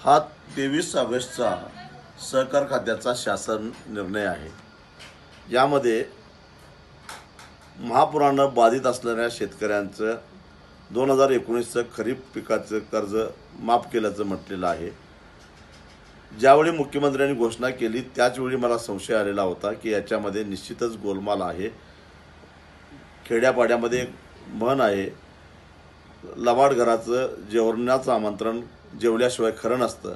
हा तेवीस ऑगस्टचा सहकार खात्याचा शासन निर्णय आहे. यामध्ये महापुरानं बाधित असणाऱ्या शेतकऱ्यांचं दोन हजार एकोणीसचं खरीप पिकाचं कर्ज माफ केल्याचं म्हटलेलं आहे. ज्यावेळी मुख्यमंत्र्यांनी घोषणा केली त्याचवेळी मला संशय आलेला होता की याच्यामध्ये निश्चितच गोलमाल आहे. खेड्यापाड्यामध्ये एक म्हण आहे लबाड घराचं जेवणाचं आमंत्रण जेवल्याशिवाय खरं नसतं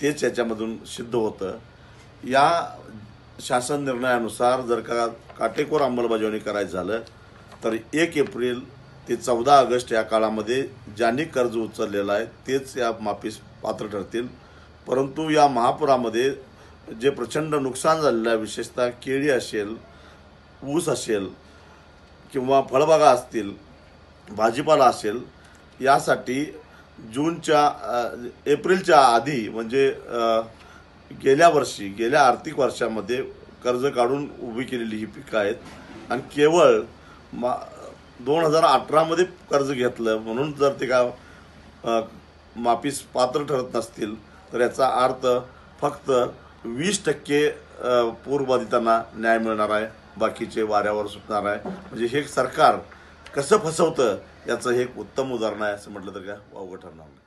तेच याच्यामधून सिद्ध होतं. या शासन निर्णयानुसार जर का काटेकोर अंमलबजावणी करायचं झालं तर एक एप्रिल ते चौदा ऑगस्ट या काळामध्ये ज्यांनी कर्ज उचललेलं आहे तेच या माफीस पात्र ठरतील. परंतु या महापुरामध्ये जे प्रचंड नुकसान झालेलं आहे विशेषतः केळी असेल ऊस असेल किंवा फळबागा असतील भाजीपाला असेल यासाठी जूनच्या एप्रिलच्या आधी म्हणजे गेल्या वर्षी गेल्या आर्थिक वर्षामध्ये कर्ज काढून उभी केलेली ही पिकं आहेत. आणि केवळ मा दोन हजार अठरामध्ये कर्ज घेतलं. म्हणून जर ते का माफीस पात्र ठरत नसतील तर याचा अर्थ फक्त वीस टक्के पूरबाधितांना न्याय मिळणार आहे. बाकीचे वाऱ्यावर सुटणार आहे. म्हणजे हे सरकार कसं फसवतं? याचं हे एक उत्तम उदाहरण आहे असं म्हटलं तर का वावगं ठरणार नाही.